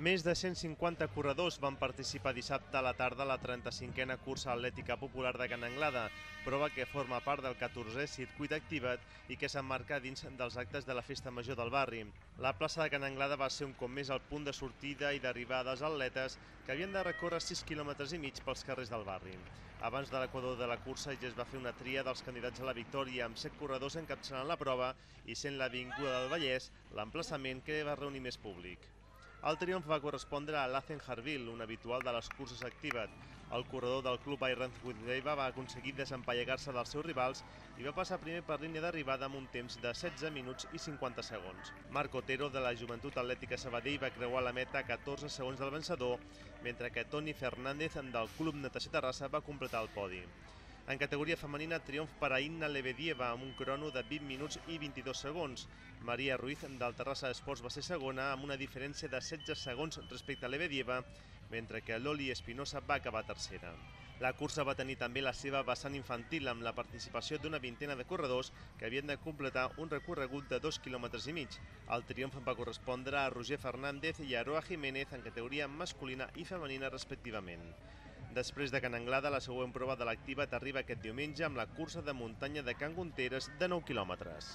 Més de 150 corredors van participar dissabte a la tarda a la 35a cursa atlètica popular de Can Anglada, prova que forma part del 14è circuit activat i que s'emmarca dins dels actes de la Festa Major del barri. La plaça de Can Anglada va ser un cop més el punt de sortida i d'arribada dels atletes que havien de recórrer 6 km i mig pels carrers del barri. Abans de l'equador de la cursa ja es va fer una tria dels candidats a la victòria amb 7 corredors encapçalant la prova i sent l'Avinguda del Vallès l'emplaçament que va reunir més públic. El triomf va correspondre a Lazen Harville, un habitual de les curses activat. El corredor del club Iron Widdeiva va aconseguir desempallegar-se dels seus rivals i va passar primer per línia d'arribada amb un temps de 16 minuts i 50 segons. Marc Otero, de la Joventut Atlètica Sabadell, va creuar la meta a 14 segons del vencedor, mentre que Toni Fernández, del Club Natació Terrassa, va completar el podi. En categoria femenina, triomf per a Inna Lebedieva amb un crono de 20 minuts i 22 segons. Maria Ruiz del Terrassa Esports va ser segona amb una diferència de 16 segons respecte a Lebedieva, mentre que Loli Espinosa va acabar tercera. La cursa va tenir també la seva vessant infantil amb la participació d'una vintena de corredors que havien de completar un recorregut de 2 km i mig. El triomf va correspondre a Roger Fernández i a Aroa Jiménez en categoria masculina i femenina respectivament. Després de Can Anglada, la següent prova de l'activa t'arriba aquest diumenge amb la cursa de muntanya de Can Gunteres de 9 quilòmetres.